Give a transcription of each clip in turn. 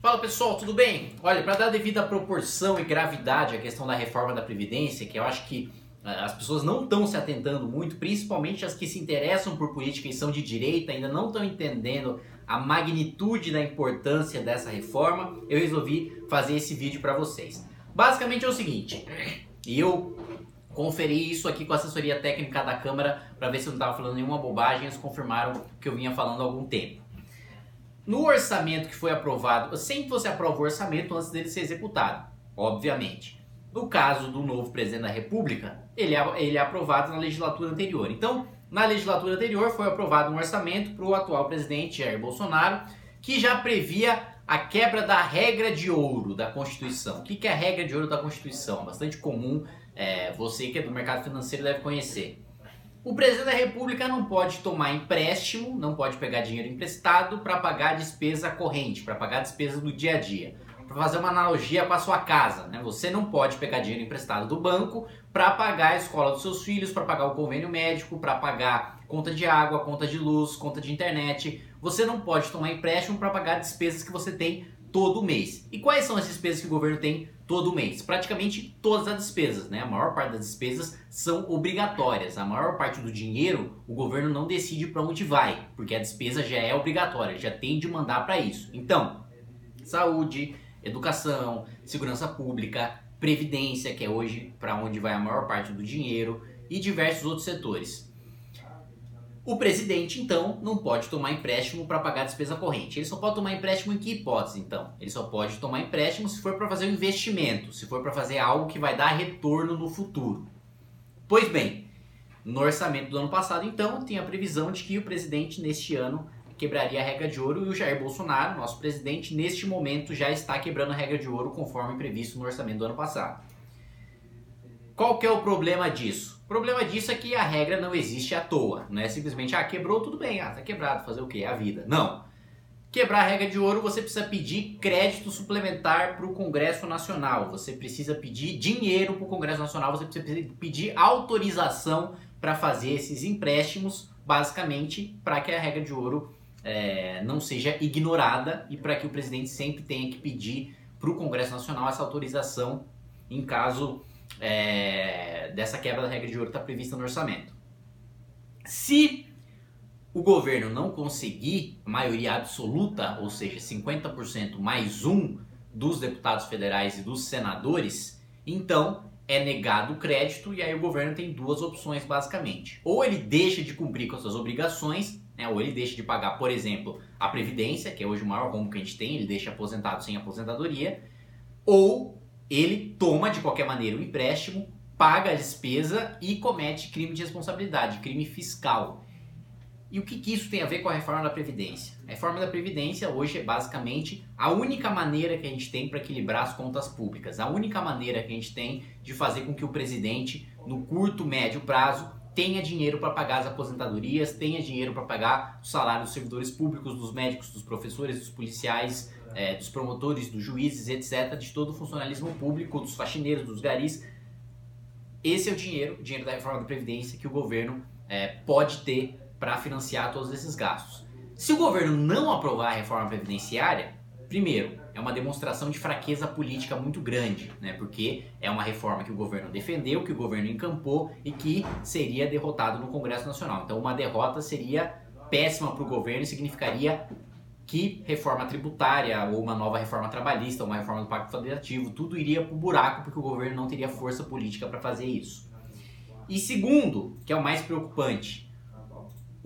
Fala pessoal, tudo bem? Olha, para dar devida proporção e gravidade à questão da reforma da Previdência, que eu acho que eh, as pessoas não estão se atentando muito, principalmente as que se interessam por política e são de direita, ainda não estão entendendo a magnitude da importância dessa reforma, eu resolvi fazer esse vídeo para vocês. Basicamente é o seguinte, e eu conferi isso aqui com a assessoria técnica da Câmara para ver se eu não estava falando nenhuma bobagem, eles confirmaram que eu vinha falando há algum tempo. No orçamento que foi aprovado, sempre você aprova o orçamento antes dele ser executado, obviamente. No caso do novo presidente da República, ele é, ele é aprovado na legislatura anterior. Então, na legislatura anterior foi aprovado um orçamento para o atual presidente Jair Bolsonaro, que já previa a quebra da regra de ouro da Constituição. O que é a regra de ouro da Constituição? Bastante comum, é, você que é do mercado financeiro deve conhecer. O presidente da República não pode tomar empréstimo, não pode pegar dinheiro emprestado para pagar despesa corrente, para pagar despesa do dia a dia. Para fazer uma analogia com a sua casa, né? Você não pode pegar dinheiro emprestado do banco para pagar a escola dos seus filhos, para pagar o convênio médico, para pagar conta de água, conta de luz, conta de internet. Você não pode tomar empréstimo para pagar despesas que você tem todo mês. E quais são as despesas que o governo tem todo mês? Praticamente todas as despesas, né? A maior parte das despesas são obrigatórias. A maior parte do dinheiro o governo não decide para onde vai, porque a despesa já é obrigatória, já tem de mandar para isso. Então, saúde, educação, segurança pública, previdência, que é hoje para onde vai a maior parte do dinheiro, e diversos outros setores. O presidente, então, não pode tomar empréstimo para pagar a despesa corrente. Ele só pode tomar empréstimo em que hipótese, então? Ele só pode tomar empréstimo se for para fazer um investimento, se for para fazer algo que vai dar retorno no futuro. Pois bem, no orçamento do ano passado, então, tem a previsão de que o presidente, neste ano, quebraria a regra de ouro e o Jair Bolsonaro, nosso presidente, neste momento já está quebrando a regra de ouro conforme previsto no orçamento do ano passado. Qual que é o problema disso? O problema disso é que a regra não existe à toa. Não é simplesmente, ah, quebrou, tudo bem, ah, tá quebrado, fazer o quê? É a vida. Não. Quebrar a regra de ouro, você precisa pedir crédito suplementar para o Congresso Nacional. Você precisa pedir dinheiro para o Congresso Nacional. Você precisa pedir autorização para fazer esses empréstimos, basicamente, para que a regra de ouro é, não seja ignorada e para que o presidente sempre tenha que pedir para o Congresso Nacional essa autorização em caso é, dessa quebra da regra de ouro está prevista no orçamento. Se o governo não conseguir maioria absoluta, ou seja, 50% mais um dos deputados federais e dos senadores, então é negado o crédito e aí o governo tem duas opções basicamente. Ou ele deixa de cumprir com as suas obrigações, né, ou ele deixa de pagar, por exemplo, a previdência, que é hoje o maior rombo que a gente tem, ele deixa aposentado sem aposentadoria, ou ele toma de qualquer maneira o empréstimo, paga a despesa e comete crime de responsabilidade, crime fiscal. E o que, que, isso tem a ver com a reforma da Previdência? A reforma da Previdência hoje é basicamente a única maneira que a gente tem para equilibrar as contas públicas, a única maneira que a gente tem de fazer com que o presidente, no curto, médio prazo, tenha dinheiro para pagar as aposentadorias, tenha dinheiro para pagar o salário dos servidores públicos, dos médicos, dos professores, dos policiais, é, dos promotores, dos juízes, etc., de todo o funcionalismo público, dos faxineiros, dos garis. Esse é o dinheiro, o dinheiro da reforma da Previdência que o governo é, pode ter para financiar todos esses gastos. Se o governo não aprovar a reforma previdenciária, primeiro, é uma demonstração de fraqueza política muito grande, né? porque é uma reforma que o governo defendeu, que o governo encampou e que seria derrotado no Congresso Nacional. Então, uma derrota seria péssima para o governo e significaria que reforma tributária ou uma nova reforma trabalhista, uma reforma do Pacto Federativo, tudo iria para o buraco porque o governo não teria força política para fazer isso. E segundo, que é o mais preocupante,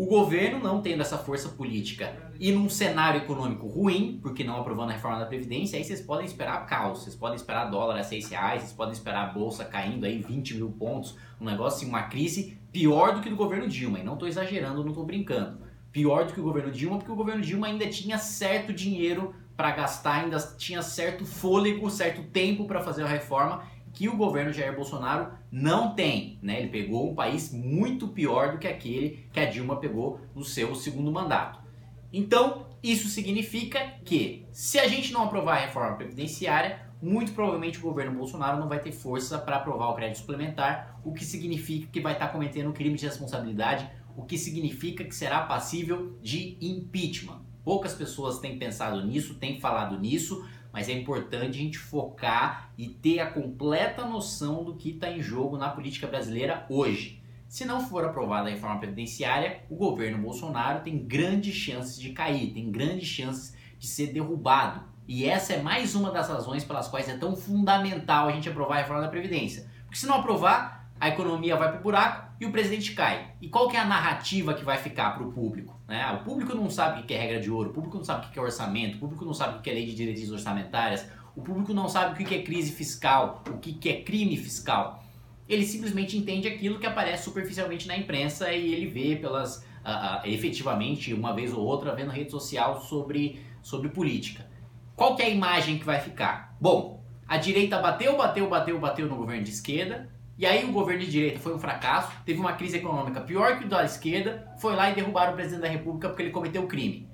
o governo não tendo essa força política e num cenário econômico ruim, porque não aprovando a reforma da Previdência, aí vocês podem esperar caos, vocês podem esperar dólar a 6 reais, vocês podem esperar a bolsa caindo aí 20 mil pontos, um negócio assim, uma crise pior do que do governo Dilma, e não estou exagerando, não estou brincando. Pior do que o governo Dilma, porque o governo Dilma ainda tinha certo dinheiro para gastar, ainda tinha certo fôlego, certo tempo para fazer a reforma que o governo Jair Bolsonaro não tem, né? Ele pegou um país muito pior do que aquele que a Dilma pegou no seu segundo mandato. Então, isso significa que se a gente não aprovar a reforma previdenciária, muito provavelmente o governo Bolsonaro não vai ter força para aprovar o crédito suplementar, o que significa que vai estar tá cometendo um crime de responsabilidade o que significa que será passível de impeachment. Poucas pessoas têm pensado nisso, têm falado nisso, mas é importante a gente focar e ter a completa noção do que está em jogo na política brasileira hoje. Se não for aprovada a reforma previdenciária, o governo Bolsonaro tem grandes chances de cair, tem grandes chances de ser derrubado. E essa é mais uma das razões pelas quais é tão fundamental a gente aprovar a reforma da Previdência. Porque se não aprovar, a economia vai para o buraco e o presidente cai. E qual que é a narrativa que vai ficar para o público? Né? O público não sabe o que é regra de ouro, o público não sabe o que é orçamento, o público não sabe o que é lei de diretrizes orçamentárias, o público não sabe o que é crise fiscal, o que é crime fiscal. Ele simplesmente entende aquilo que aparece superficialmente na imprensa e ele vê pelas uh, uh, efetivamente uma vez ou outra vendo rede social sobre, sobre política. Qual que é a imagem que vai ficar? Bom, a direita bateu, bateu, bateu, bateu no governo de esquerda, e aí o governo de direita foi um fracasso, teve uma crise econômica pior que o da esquerda, foi lá e derrubaram o presidente da república porque ele cometeu crime.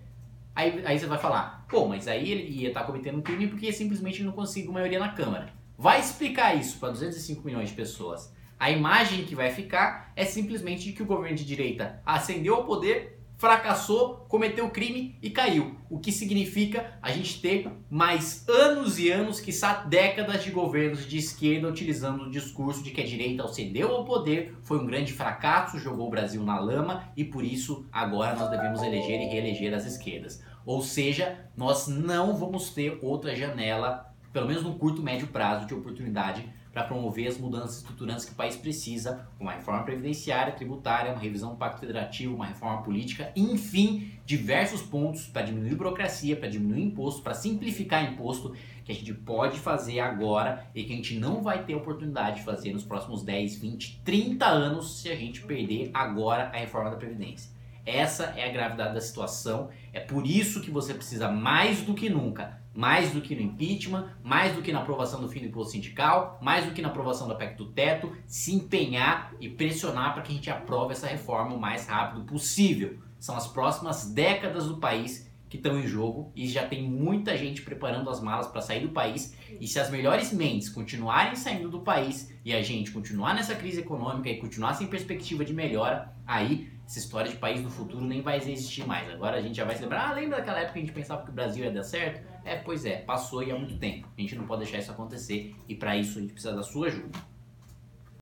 Aí, aí você vai falar, pô, mas aí ele ia estar tá cometendo um crime porque simplesmente não conseguiu maioria na Câmara. Vai explicar isso para 205 milhões de pessoas. A imagem que vai ficar é simplesmente que o governo de direita ascendeu ao poder fracassou, cometeu crime e caiu. O que significa a gente ter mais anos e anos, quiçá décadas de governos de esquerda utilizando o discurso de que a direita cedeu ao poder, foi um grande fracasso, jogou o Brasil na lama e por isso agora nós devemos eleger e reeleger as esquerdas. Ou seja, nós não vamos ter outra janela, pelo menos no curto médio prazo, de oportunidade para promover as mudanças estruturantes que o país precisa, uma reforma previdenciária, tributária, uma revisão do Pacto Federativo, uma reforma política, enfim, diversos pontos para diminuir burocracia, para diminuir imposto, para simplificar imposto, que a gente pode fazer agora e que a gente não vai ter oportunidade de fazer nos próximos 10, 20, 30 anos se a gente perder agora a reforma da Previdência. Essa é a gravidade da situação, é por isso que você precisa mais do que nunca mais do que no impeachment, mais do que na aprovação do fim do imposto sindical, mais do que na aprovação da PEC do teto, se empenhar e pressionar para que a gente aprove essa reforma o mais rápido possível. São as próximas décadas do país que estão em jogo e já tem muita gente preparando as malas para sair do país. E se as melhores mentes continuarem saindo do país e a gente continuar nessa crise econômica e continuar sem perspectiva de melhora, aí essa história de país do futuro nem vai existir mais. Agora a gente já vai se lembrar, ah, lembra daquela época que a gente pensava que o Brasil ia dar certo? É, pois é, passou e há muito tempo. A gente não pode deixar isso acontecer e para isso a gente precisa da sua ajuda.